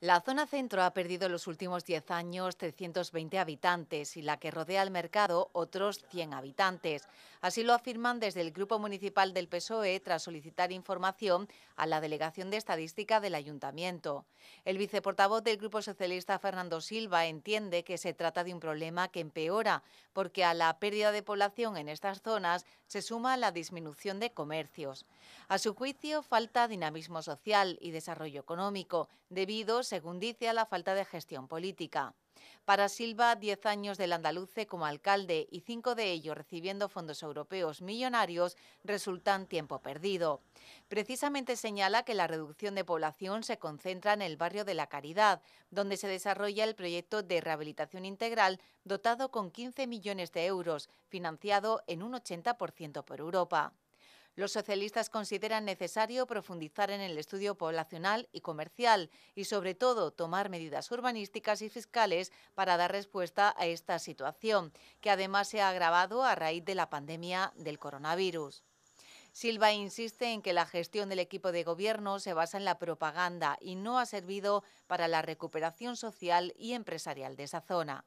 La zona centro ha perdido en los últimos 10 años 320 habitantes y la que rodea el mercado otros 100 habitantes. Así lo afirman desde el Grupo Municipal del PSOE tras solicitar información a la Delegación de Estadística del Ayuntamiento. El viceportavoz del Grupo Socialista Fernando Silva entiende que se trata de un problema que empeora porque a la pérdida de población en estas zonas se suma la disminución de comercios. A su juicio falta dinamismo social y desarrollo económico debido según dice, a la falta de gestión política. Para Silva, 10 años del andaluce como alcalde y cinco de ellos recibiendo fondos europeos millonarios resultan tiempo perdido. Precisamente señala que la reducción de población se concentra en el barrio de la Caridad, donde se desarrolla el proyecto de rehabilitación integral dotado con 15 millones de euros, financiado en un 80% por Europa. Los socialistas consideran necesario profundizar en el estudio poblacional y comercial y, sobre todo, tomar medidas urbanísticas y fiscales para dar respuesta a esta situación, que además se ha agravado a raíz de la pandemia del coronavirus. Silva insiste en que la gestión del equipo de gobierno se basa en la propaganda y no ha servido para la recuperación social y empresarial de esa zona.